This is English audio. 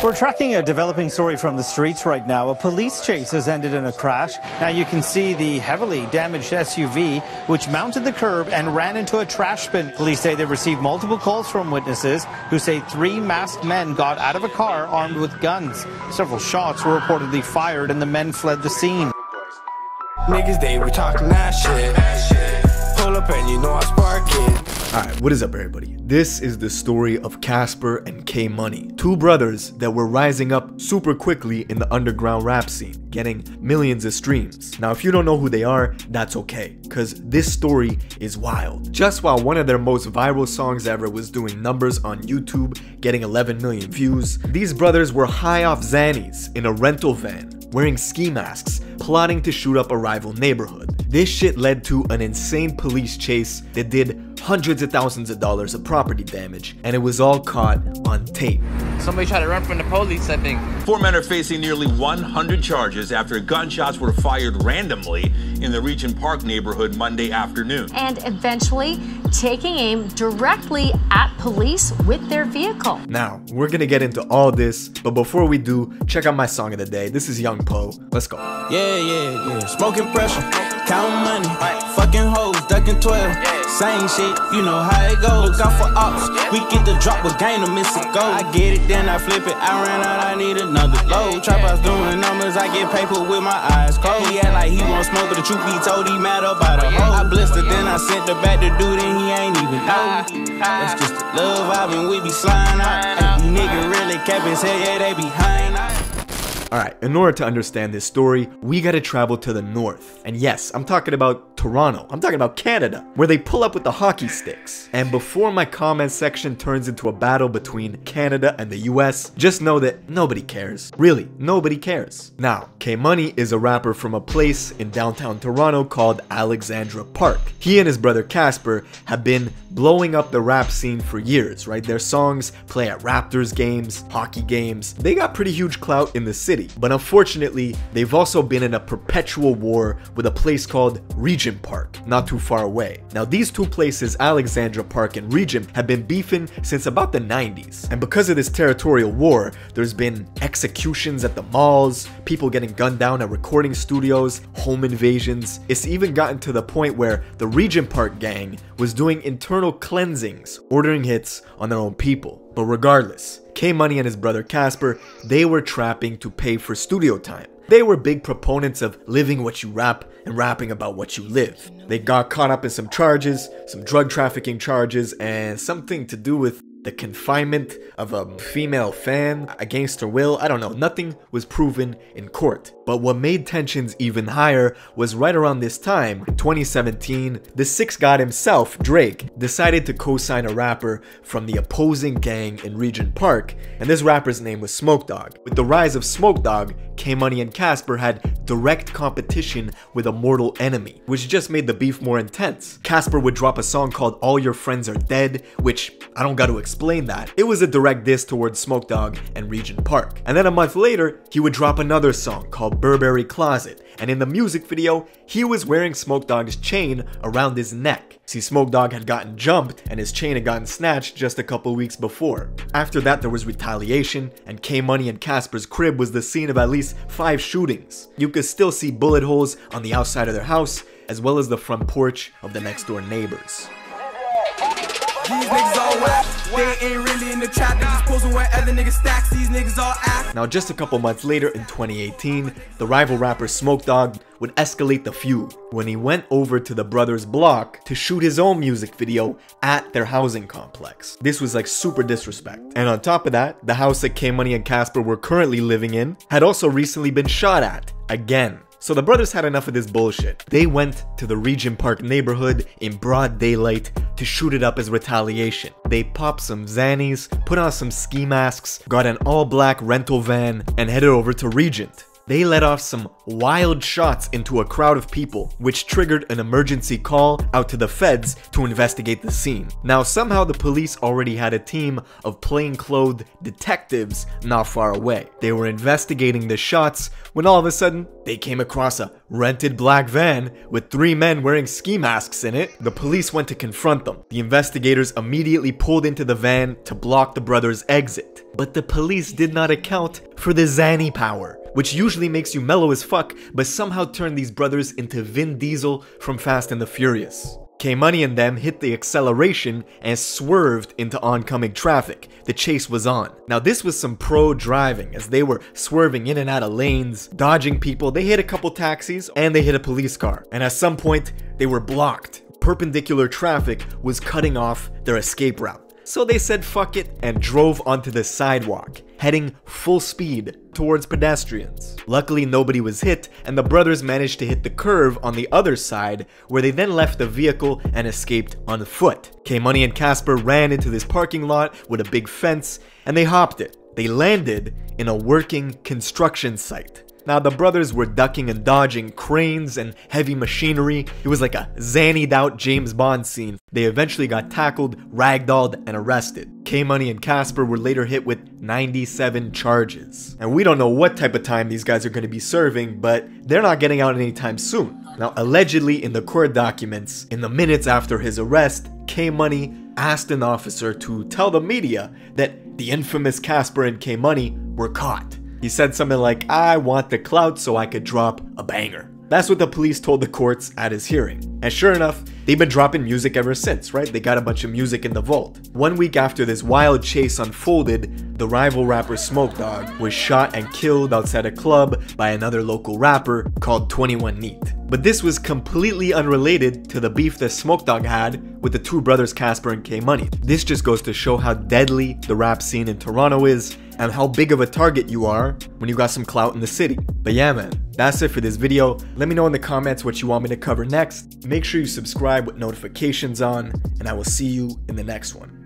We're tracking a developing story from the streets right now. A police chase has ended in a crash. Now you can see the heavily damaged SUV, which mounted the curb and ran into a trash bin. Police say they received multiple calls from witnesses who say three masked men got out of a car armed with guns. Several shots were reportedly fired and the men fled the scene. Niggas, they were talking that shit. Pull up and you know I spark it. Alright, what is up everybody? This is the story of Casper and K Money, two brothers that were rising up super quickly in the underground rap scene, getting millions of streams. Now if you don't know who they are, that's okay, cause this story is wild. Just while one of their most viral songs ever was doing numbers on YouTube, getting 11 million views, these brothers were high off Xannies in a rental van, wearing ski masks, plotting to shoot up a rival neighborhood. This shit led to an insane police chase that did hundreds of thousands of dollars of property damage, and it was all caught on tape. Somebody tried to run from the police, I think. Four men are facing nearly 100 charges after gunshots were fired randomly in the Regent Park neighborhood Monday afternoon. And eventually taking aim directly at police with their vehicle. Now, we're gonna get into all this, but before we do, check out my song of the day. This is Yung Po. Let's go. Yeah, yeah, yeah. Smoking pressure, counting money, fucking hoes, ducking 12. Same shit, you know how it goes. Look out for ops. We get the drop, but gain to miss a go. I get it, then I flip it. I ran out, I need another load. Trap house doing numbers, I get paper with my eyes closed. He act like he won't smoke, but the truth be told, he mad about a hoe. I blistered, then I sent the back to dude, and he ain't even know. That's just the love I've been, we be sliding out. Nigga really kept his head, yeah, they behind. Alright, in order to understand this story, we gotta travel to the north. And yes, I'm talking about Toronto. I'm talking about Canada, where they pull up with the hockey sticks. And before my comment section turns into a battle between Canada and the US, just know that nobody cares. Really, nobody cares. Now, K Money is a rapper from a place in downtown Toronto called Alexandra Park. He and his brother Casper have been blowing up the rap scene for years, right? Their songs play at Raptors games, hockey games. They got pretty huge clout in the city city. But unfortunately, they've also been in a perpetual war with a place called Regent Park, not too far away. Now these two places, Alexandra Park and Regent, have been beefing since about the 90s. And because of this territorial war, there's been executions at the malls, people getting gunned down at recording studios, home invasions. It's even gotten to the point where the Regent Park gang was doing internal cleansings, ordering hits on their own people. But regardless, K Money and his brother Casper, they were trapping to pay for studio time. They were big proponents of living what you rap and rapping about what you live. They got caught up in some charges, some drug trafficking charges, and something to do with the confinement of a female fan against her will. I don't know, nothing was proven in court. But what made tensions even higher was right around this time, in 2017, the Six God himself, Drake, decided to co-sign a rapper from the opposing gang in Regent Park, and this rapper's name was Smoke Dawg. With the rise of Smoke Dawg, K-Money and Casper had direct competition with a mortal enemy, which just made the beef more intense. Casper would drop a song called All Your Friends Are Dead, which I don't gotta explain that. It was a direct diss towards Smoke Dawg and Regent Park. And then a month later, he would drop another song called Burberry Closet, and in the music video, he was wearing Smoke Dawg's chain around his neck. See, Smoke Dawg had gotten jumped and his chain had gotten snatched just a couple weeks before. After that, there was retaliation, and K Money and Casper's crib was the scene of at least five shootings. You could still see bullet holes on the outside of their house, as well as the front porch of the next door neighbors. They ain't really in the trap. They just posing where other niggas stacks. These niggas all act. Now, just a couple months later in 2018, the rival rapper Smoke Dawg would escalate the feud when he went over to the brothers' block to shoot his own music video at their housing complex. This was like super disrespect. And on top of that, the house that K Money and Casper were currently living in had also recently been shot at again. So the brothers had enough of this bullshit. They went to the Regent Park neighborhood in broad daylight to shoot it up as retaliation. They popped some Xannies, put on some ski masks, got an all black rental van, and headed over to Regent. They let off some wild shots into a crowd of people, which triggered an emergency call out to the feds to investigate the scene. Now, somehow the police already had a team of plainclothed detectives not far away. They were investigating the shots when all of a sudden they came across a rented black van with three men wearing ski masks in it. The police went to confront them. The investigators immediately pulled into the van to block the brothers' exit. But the police did not account for the Zanny power, which usually makes you mellow as fuck, but somehow turned these brothers into Vin Diesel from Fast and the Furious. K Money and them hit the acceleration and swerved into oncoming traffic. The chase was on. Now, this was some pro driving as they were swerving in and out of lanes, dodging people. They hit a couple taxis and they hit a police car. And at some point, they were blocked. Perpendicular traffic was cutting off their escape route. So they said fuck it and drove onto the sidewalk, heading full speed towards pedestrians. Luckily, nobody was hit, and the brothers managed to hit the curve on the other side, where they then left the vehicle and escaped on foot. K Money and Casper ran into this parking lot with a big fence, and they hopped it. They landed in a working construction site. Now, the brothers were ducking and dodging cranes and heavy machinery. It was like a zannied out James Bond scene. They eventually got tackled, ragdolled, and arrested. K Money and Casper were later hit with 97 charges. And we don't know what type of time these guys are going to be serving, but they're not getting out anytime soon. Now, allegedly, in the court documents, in the minutes after his arrest, K Money asked an officer to tell the media that the infamous Casper and K Money were caught. He said something like, I want the clout so I could drop a banger. That's what the police told the courts at his hearing. And sure enough, they've been dropping music ever since, right? They got a bunch of music in the vault. One week after this wild chase unfolded, the rival rapper Smoke Dawg was shot and killed outside a club by another local rapper called 21 Neat. But this was completely unrelated to the beef that Smoke Dawg had with the two brothers Casper and K Money. This just goes to show how deadly the rap scene in Toronto is and how big of a target you are when you got some clout in the city. But yeah man, that's it for this video. Let me know in the comments what you want me to cover next. Make sure you subscribe with notifications on, and I will see you in the next one.